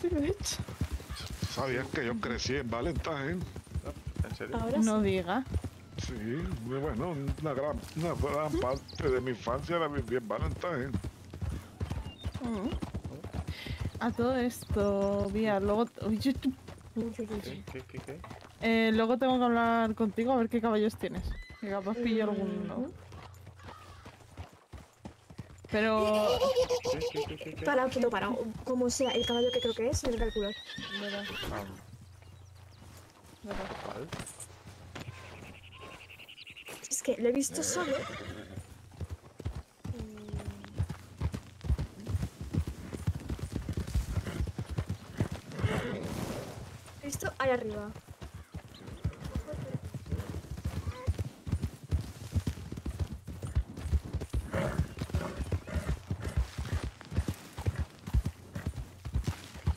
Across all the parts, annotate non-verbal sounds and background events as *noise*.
Sí, de hecho. ¿Sabías que yo crecí en Valentine? ¿En serio? Ahora No diga. Sí, bueno, una gran, una gran parte de mi infancia la viví en Valentine. Mm. A todo esto, Vía, luego... Uy, yo- tú- Uy, uy, uy. ¿Qué, qué, qué, qué? eh, luego tengo que hablar contigo a ver qué caballos tienes. Que capaz pillo alguno. Pero... Para, quieto, para. Como sea el caballo que creo que es, en el calcular. Es que lo he visto solo. He visto ahí arriba.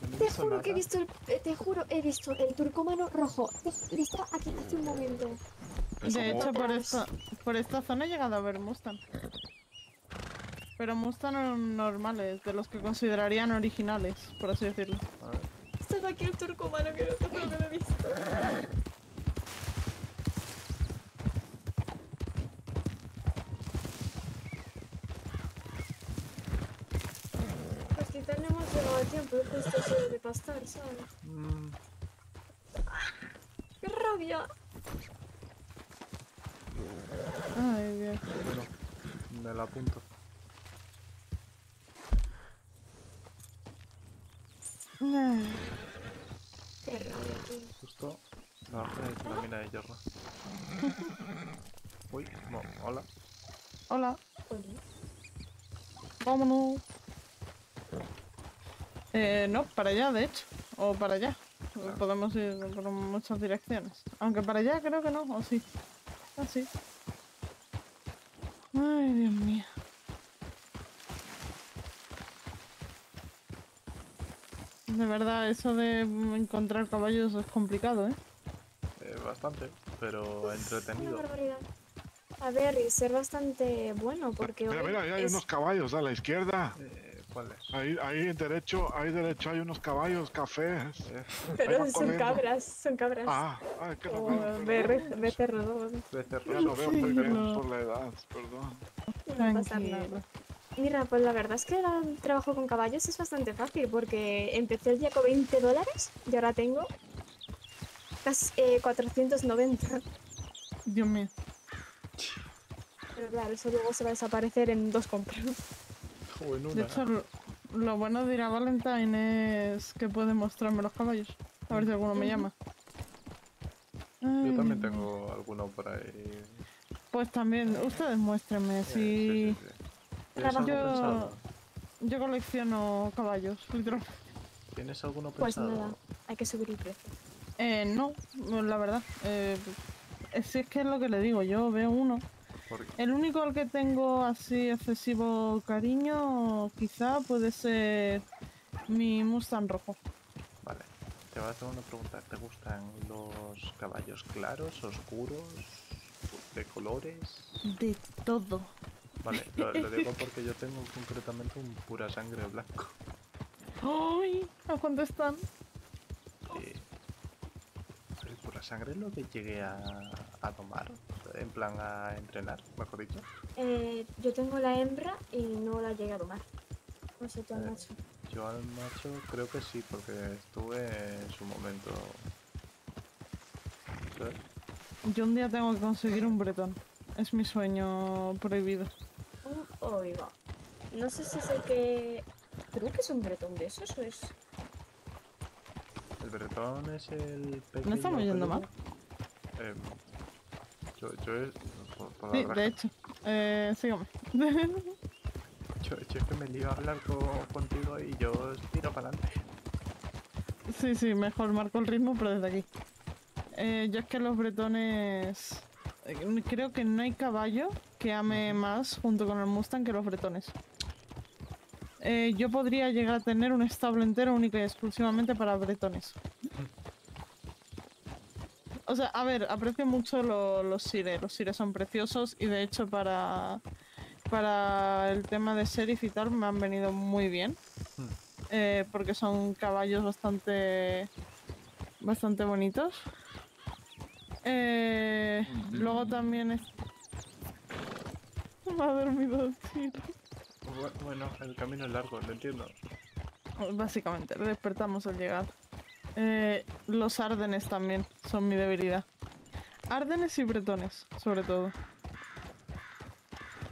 No he Te visto juro que he visto el, eh, te juro, he visto el turcomano rojo. Estaba aquí hace un momento. De hecho, por esta, por esta zona he llegado a ver Mustang. Pero Mustang normales, de los que considerarían originales, por así decirlo. Estaba aquí el turcomano que no te que lo he visto. Pues quizás no hemos es justo eso de pastar, ¿sabes? Mm, ¡Qué rabia! Ay, Dios. bueno, me la apunto. ¡Qué rabia, tío! Justo debajo de la mina de hierro. *laughs* Uy, no, hola. Hola, Oye, vámonos. Eh, no, para allá, de hecho. O para allá. Podemos ir por muchas direcciones. Aunque para allá creo que no, o sí. Ah, sí. Ay, Dios mío. De verdad, eso de encontrar caballos es complicado, ¿eh? Eh, bastante, pero una entretenido. barbaridad. A ver, y ser bastante bueno, porque Mira, mira, ahí hay es- unos caballos a la izquierda. Eh, ¿Cuál es? Ahí, ahí derecho, ahí derecho hay unos caballos cafés. Eh, Pero son corriendo. cabras, son cabras. Ah, ay, que no O veo. ber- becerros, becerro. Ya lo veo Sí, muy bien no. por la edad, perdón. no pasa nada. Tranquilo. Mira, pues la verdad es que el trabajo con caballos es bastante fácil porque empecé el día con 20 dólares y ahora tengo casi eh, 490. Dios mío. Pero claro, eso luego se va a desaparecer en dos compras. O en De hecho, lo, lo bueno de ir a Valentine es que puede mostrarme los caballos. A ver si alguno me llama. Yo también tengo alguno por ahí. Pues también, ustedes muéstrenme si... sí, sí, sí. ¿Tienes algo Yo, pensado? yo colecciono caballos, literal. ¿Tienes alguno Pues pensado? nada, hay que subir el precio. Eh, no, la verdad. Eh, si es que es lo que le digo, yo veo uno. Porque El único al que tengo así excesivo cariño quizá puede ser mi Mustang rojo. Vale, te voy a hacer una pregunta. ¿Te gustan los caballos claros, oscuros, de colores? De todo. Vale, lo, lo digo *laughs* porque yo tengo concretamente un pura sangre blanco. ¡Ay! ¿A cuánto están? Y el pura sangre es lo que llegué a, a tomar, en plan a entrenar, mejor dicho. Eh, yo tengo la hembra y no la llegué a domar. No sé, tú, Eh. macho. Yo al macho creo que sí, porque estuve en su momento. ¿sabes? Yo un día tengo que conseguir un bretón. Es mi sueño prohibido. Un oiga. No sé si es el que. Creo que es un bretón de esos o es. El bretón es el pequeño. ¿No estamos yendo mal? Em, yo, yo, es- por, por la Sí, de hecho. Eh, sígame. *laughs* Yo, yo es que me lío a hablar co- contigo y yo tiro para adelante. sí, sí, mejor marco el ritmo, pero desde aquí. Eh, yo es que los bretones... eh, Creo que no hay caballo que ame más junto con el Mustang que los bretones. Eh, yo podría llegar a tener un establo entero única y exclusivamente para bretones. O sea, a ver, aprecio mucho lo- los sire. Los sire son preciosos y de hecho para, para el tema de sheriff y tal me han venido muy bien. Hmm. eh, porque son caballos bastante bastante bonitos. Eh, luego también es... *laughs* Me ha dormido el Bueno, el camino es largo, lo entiendo. Básicamente, le despertamos al llegar. Eh, los árdenes también son mi debilidad. Árdenes y bretones, sobre todo.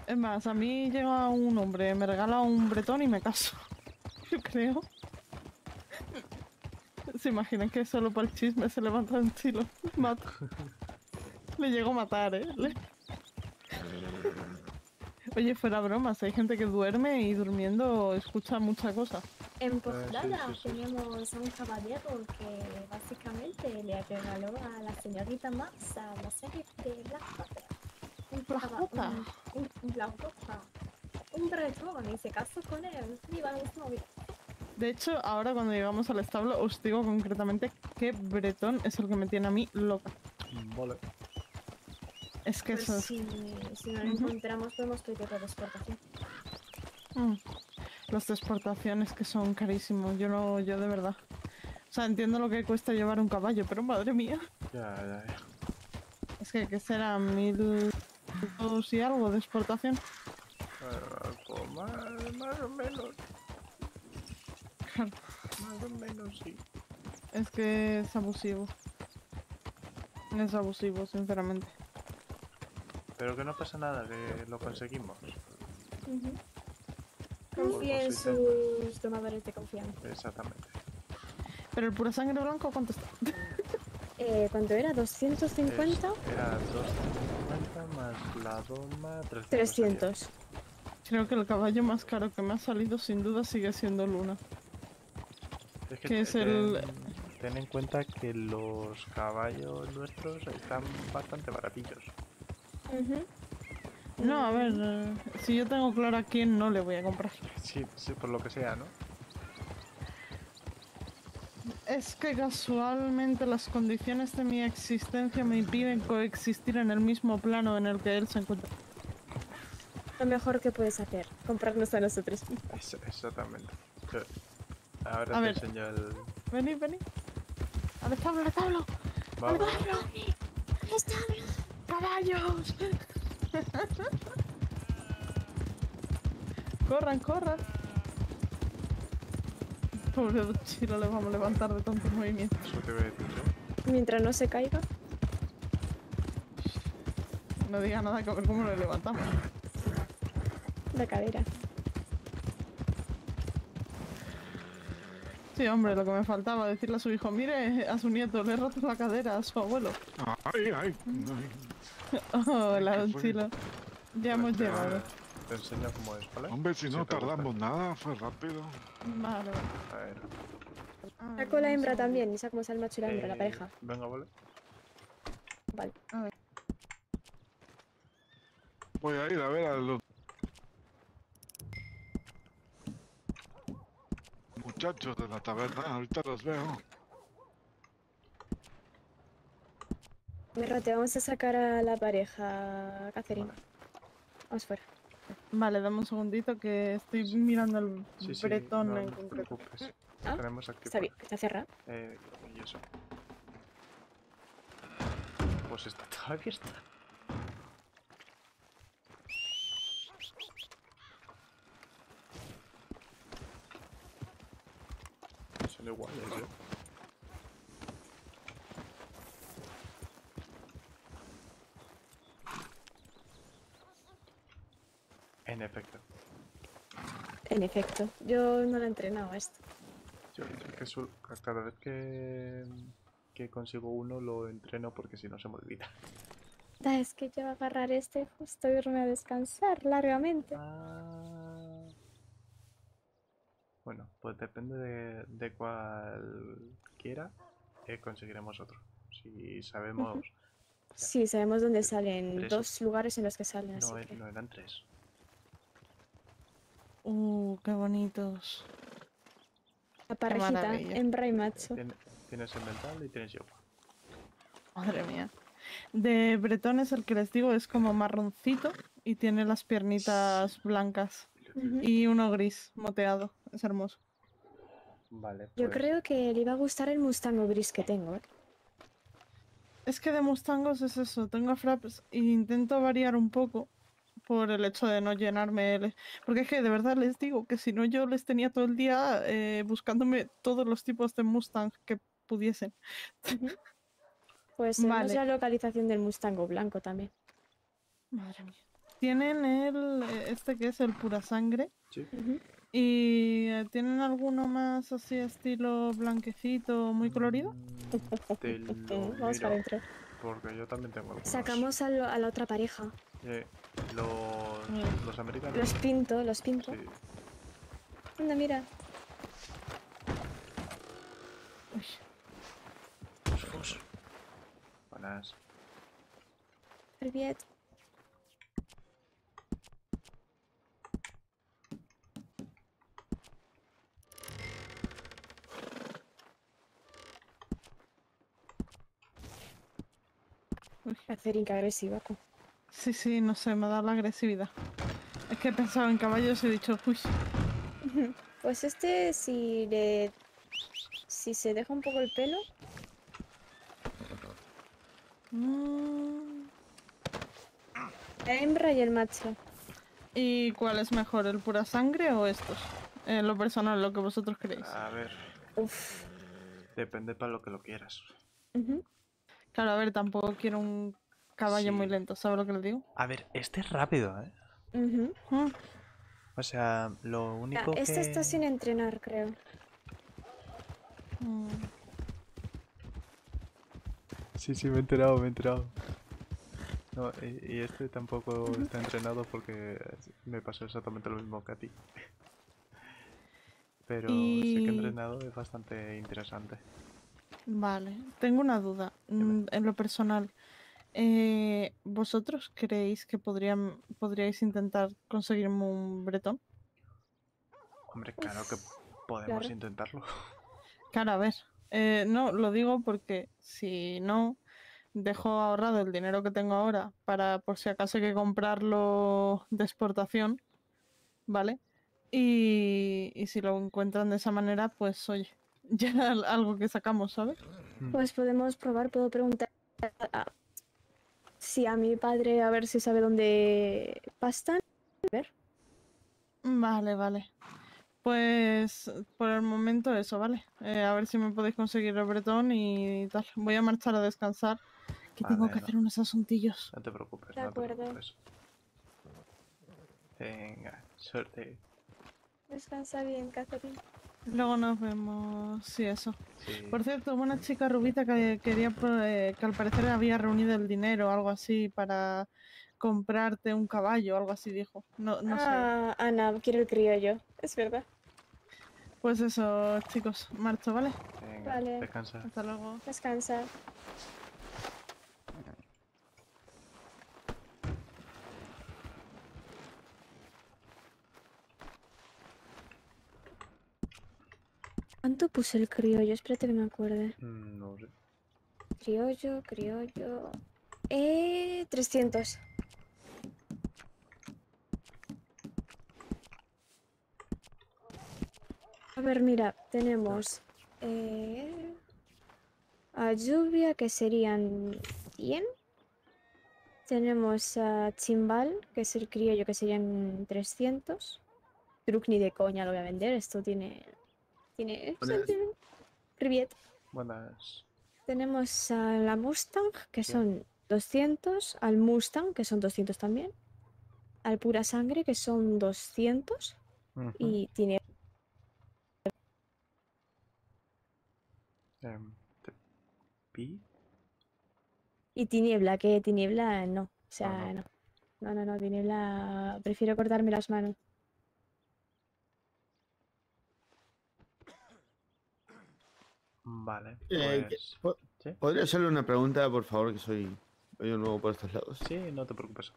Es más, a mí llega un hombre, me regala un bretón y me caso. *laughs* Yo creo. Se imaginan que solo para el chisme se levanta un chilo. *laughs* Mato. Le llego a matar, ¿eh? Oye, fuera bromas, hay gente que duerme y durmiendo escucha mucha cosa. En sí, sí. teníamos a un caballero que básicamente le regaló a la señorita Max a la serie de Black Panther. Un Black. Un, un, un Black Panther. Un bretón y se casó con él. Viva los novios. De hecho, ahora cuando llegamos al establo os digo concretamente que bretón es el que me tiene a mí loca. Vale. Es que Pues eso es... si, si no lo Ujú. encontramos podemos pedir la exportación. Mm. De exportaciones que son carísimos, yo no, yo de verdad. O sea, entiendo lo que cuesta llevar un caballo, pero madre mía. Ya, ya, ya. Es que, ¿qué será? Mil dos y algo de exportación. Algo más, más o menos, Claro, más o menos, sí. Es que es abusivo. Es abusivo, sinceramente. Pero que no pasa nada, que lo conseguimos. Por Confía en su sus tomadores de confianza. Exactamente. Pero el pura sangre blanco, ¿cuánto está? *laughs* Eh, ¿Cuánto era? ¿250? Es- era 250 más la doma 300. 300. Creo que el caballo más caro que me ha salido sin duda sigue siendo Luna. Es que que te- es el- ten, ten en cuenta que los caballos nuestros están bastante baratillos. Ujú. No, a ver, eh, si yo tengo claro a quién no le voy a comprar. Sí, sí, por lo que sea, ¿no? Es que casualmente las condiciones de mi existencia me impiden coexistir en el mismo plano en el que él se encuentra. Lo mejor que puedes hacer, comprarnos a nosotros. Exactamente. Yo- Ahora A te ver. enseño el... Venid, venid. Al establo, al establo. Al Vamos. barrio. ¡Caballos! *laughs* corran, corran. *laughs* Pobre Chilo, le vamos a levantar de tantos movimientos. Eso te voy a decir yo. Mientras no se caiga. No diga nada que a ver cómo lo levantamos. La cadera. Sí, hombre, lo que me faltaba decirle a su hijo, mire, a su nieto, le he roto la cadera a su abuelo. Ay, ay, *laughs* ay. Chilo. Ya hemos Te- llegado. Te enseño cómo es, ¿vale? Hombre, si no tardamos nada, fue rápido. Vale. A ver. vale. Saco la hembra también, y sacamos al macho y la hembra, la eh, pareja. Venga, vale. Vale. Voy a ir a ver a los muchachos de la taberna. Ahorita los veo. Mira, te vamos a sacar a la pareja, Catherine. Vale. Vamos fuera. Vale, dame un segundito que estoy mirando el Sí, sí, bretón no, en no te concreto. preocupes. Ah, Tenemos aquí. Está bien, está cerrado. Eh, y eso. Pues está todo abierto. Son iguales, ¿eh? En efecto. En efecto, yo no lo he entrenado a esto. Yo es que cada vez que, que consigo uno lo entreno porque si no se me olvida. Da, es que yo voy a agarrar este y justo irme a descansar largamente. Ah. Bueno, pues depende de, de cuál quiera, eh, conseguiremos otro. Si sabemos... Sí, sabemos dónde salen, dos lugares en los que salen, así No, e- que... no eran tres. Uh, qué bonitos. La parejita, hembra y macho. Tien- tienes el mental y tienes yo. Madre mía. De bretón es el que les digo, es como marroncito y tiene las piernitas blancas. Y uno gris, moteado. Es hermoso. Vale, Yo pues, creo que le iba a gustar el Mustango gris que tengo, ¿eh? Es que de Mustangos es eso, tengo fraps e intento variar un poco por el hecho de no llenarme el... Porque es que de verdad les digo que si no yo les tenía todo el día eh, buscándome todos los tipos de Mustang que pudiesen. *laughs* Pues Vale. la localización del Mustango blanco también. Madre mía. Tienen el... eh, este que es el pura sangre. sí. ¿Y eh, tienen alguno más así estilo blanquecito, muy colorido? Mm, Te lo Vamos para adentro. porque yo también tengo algunos. Sacamos a, lo- a la otra pareja. Eh, los, Mm. los americanos. Los pinto, los pinto. Sí. Anda, mira. Uy. Buenas. Privet. Uy. Cacerinca agresiva. co. Sí, sí, no sé, me da la agresividad. Es que he pensado en caballos y he dicho, uy, *laughs* Pues este, si le. Si se deja un poco el pelo, mm, la hembra y el macho. ¿Y cuál es mejor, el pura sangre o estos? En lo personal, lo que vosotros creéis. A ver, Uf. depende para lo que lo quieras. Claro, a ver, tampoco quiero un caballo muy lento, ¿sabes lo que le digo? A ver, este es rápido, ¿eh? Mm, O sea, lo único este que... está sin entrenar, creo. mm. Sí, sí, me he enterado, me he enterado. No, y, y este tampoco está entrenado porque me pasó exactamente lo mismo que a ti. *laughs* Pero sí que Y- entrenado es bastante interesante. Vale, tengo una duda. Mm, En lo personal, eh, ¿vosotros creéis que podrían, podríais intentar conseguirme un bretón? Hombre, claro que podemos claro. intentarlo. *laughs* Claro, a ver, eh, no, lo digo porque si no, dejo ahorrado el dinero que tengo ahora para por si acaso hay que comprarlo de exportación, ¿vale? Y, y si lo encuentran de esa manera, pues oye, *laughs* ya al- algo que sacamos, ¿sabes? Pues podemos probar, puedo preguntar si a mi padre a ver si sabe dónde pastan. A ver. Vale, vale. Pues por el momento eso, ¿vale? Eh, a ver si me podéis conseguir el bretón y tal. Voy a marchar a descansar, que tengo que no. hacer unos asuntillos. No te preocupes, De no te acuerdo. preocupes. Venga, suerte. Descansa bien, Catherine. Luego nos vemos. Sí, eso. Sí. Por cierto, hubo una chica rubita que quería pro- eh, que al parecer había reunido el dinero o algo así para comprarte un caballo o algo así dijo. No, no sé. ah, Ana, quiero el criollo. Es verdad. Pues eso, chicos, marcho, ¿vale? Venga, Vale. descansa. Hasta luego. Descansa. ¿Cuánto puse el criollo? Espérate que me acuerde. Mm, No sé. Criollo, criollo. Eh, 300. A ver, mira, tenemos eh, a lluvia que serían 100. Tenemos a chimbal, que es el criollo, que serían 300. Truc ni de coña lo voy a vender, esto tiene... Tiene... Buenas. Riviet. Buenas. Tenemos a la Mustang, que son 200, al Mustang, que son 200 también, al Pura Sangre, que son 200, Ujú. y tiene... Y Tiniebla, que Tiniebla no, o sea, no. no. No, no, no, Tiniebla, prefiero cortarme las manos. Vale, Eh, que- pues... po- ¿Sí? ¿Podría hacerle una pregunta, por favor, que soy yo nuevo por estos lados? Sí, no te preocupes.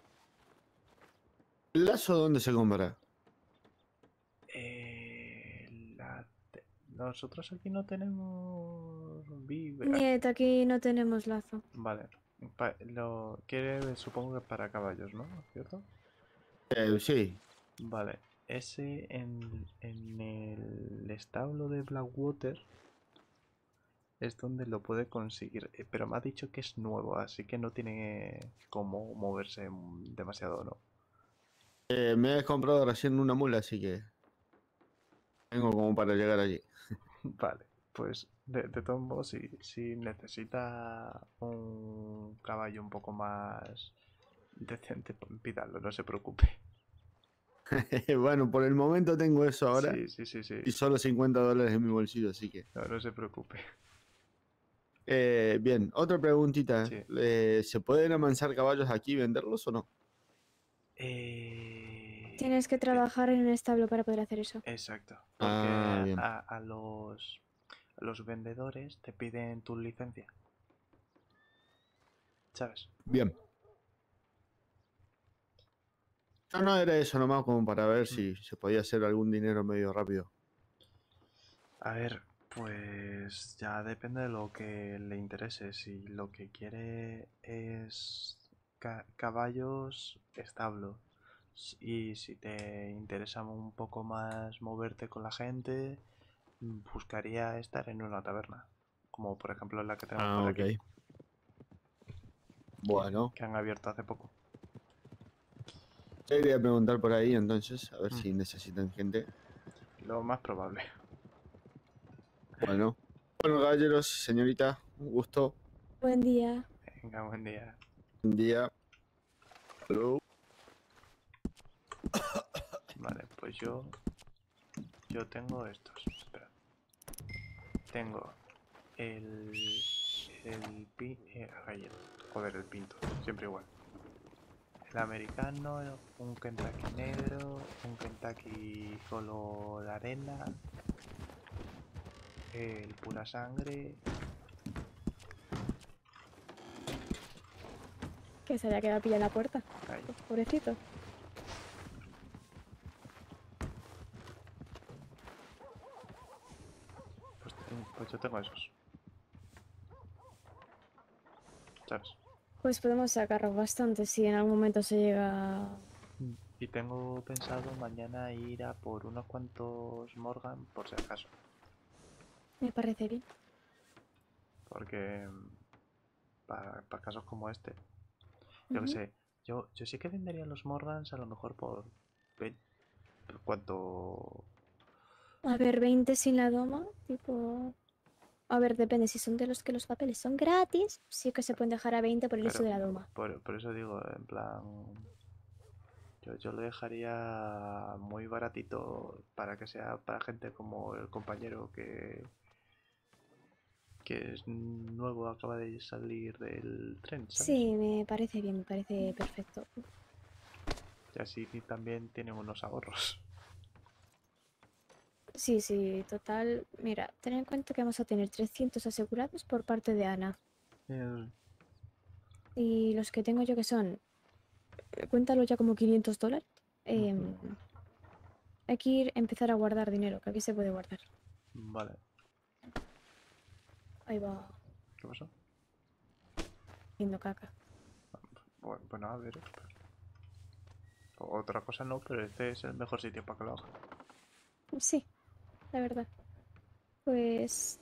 ¿El lazo dónde se compra? Eh, la te- Nosotros aquí no tenemos... vive- Niet, aquí no tenemos lazo. Vale. Pa- lo quiere, supongo que para caballos, ¿no? ¿Cierto? Eh, sí. Vale. Ese en, en el establo de Blackwater es donde lo puede conseguir, eh, pero me ha dicho que es nuevo, así que no tiene cómo moverse mm, demasiado, ¿no? Eh, me he comprado recién una mula, así que tengo como para llegar allí. *laughs* Vale, pues de, de todos modos, si, si necesita un caballo un poco más decente, pues pídalo, no se preocupe. *laughs* bueno, por el momento tengo eso ahora Sí, sí, sí, sí. y solo 50 dólares en mi bolsillo, así que... No, no se preocupe. Eh, bien, otra preguntita. Sí. Eh, ¿Se pueden amansar caballos aquí y venderlos o no? Eh, Tienes que trabajar en un establo para poder hacer eso. Exacto. Porque Ah, bien. a, a los, a los vendedores te piden tu licencia. ¿Sabes? Bien. No, no, era eso nomás como para ver si se podía hacer algún dinero medio rápido. A ver, pues ya depende de lo que le interese. Si lo que quiere es ca- caballos, establo. Y si te interesa un poco más moverte con la gente, buscaría estar en una taberna. Como por ejemplo la que tenemos Ah, por ok. aquí, Bueno, que han abierto hace poco. te quería preguntar por ahí entonces, a ver Mm. si necesitan gente. Lo más probable. Bueno. Bueno, caballeros, señorita, un gusto. Buen día. Venga, buen día. Buen día. Hello. Vale, pues yo. Yo tengo estos. Espera. Tengo el. El pi. eh, ay, el- joder, el pinto. Siempre igual. El americano, un Kentucky negro, un Kentucky color arena. El pura sangre. Que se había quedado pillado en la puerta. Ahí. Pobrecito. Pues, ten- pues yo tengo esos. ¿Sabes? Pues podemos sacarlos bastante si en algún momento se llega... Y tengo pensado mañana ir a por unos cuantos Morgan por si acaso. Me parece bien. Porque para, casos como este, yo que Ujú. sé, yo, yo sí que vendería los Morgans a lo mejor por, por cuánto... A ver, 20 sin la doma, tipo... A ver, depende, si son de los que los papeles son gratis, sí que se pueden dejar a 20 por el uso de la doma. Por, por eso digo, en plan... Yo, yo lo dejaría muy baratito para que sea para gente como el compañero que... que es nuevo, acaba de salir del tren, ¿sabes? Sí, me parece bien, me parece perfecto. Y así también tienen unos ahorros. Sí, sí, total. Mira, ten en cuenta que vamos a tener 300 asegurados por parte de Ana. Y los que tengo yo que son, cuéntalo ya como 500 dólares. em, hay que ir, empezar a guardar dinero, que aquí se puede guardar. Vale, Ahí va, ¿qué pasó? haciendo caca. Bu- Bueno, a ver. espera. Otra cosa no, pero este es el mejor sitio para que lo haga. Sí, la verdad. Pues,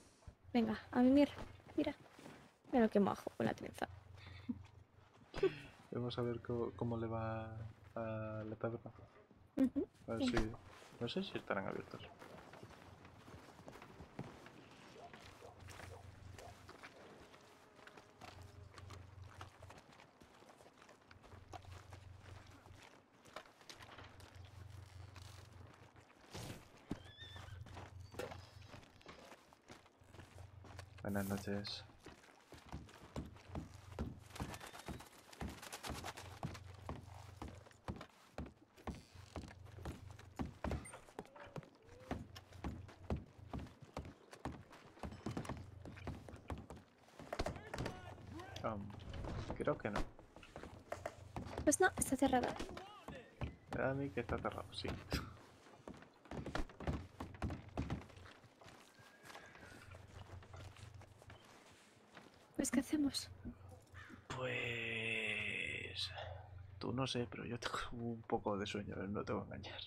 venga, a mimir. Mira, mira qué majo con la trenza. *laughs* Vamos a ver cómo, le va a la taberna. A ver si. No sé si estarán abiertos. Buenas noches. Um, creo que no. Pues no, está cerrada. A mí que está cerrado, sí. Pues, ¿qué hacemos? Pues... Tú no sé, pero yo tengo un poco de sueño, no te voy a engañar.